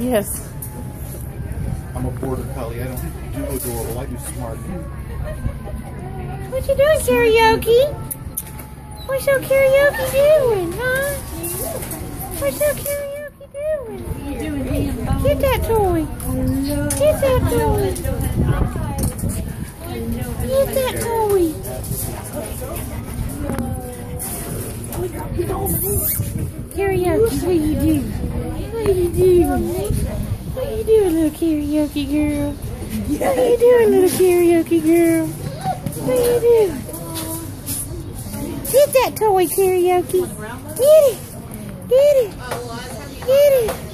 Yes. I'm a border collie. I don't do adorable. I do smart. What you doing, karaoke? What's your karaoke doing, huh? What's your karaoke doing? Get that toy. Get that toy. Get that toy. Karaoke, what you do? What? What you doing, little karaoke girl? What are you doing, little karaoke girl? What are you doing? Get that toy, karaoke. Get it. Get it. Get it.